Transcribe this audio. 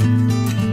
Música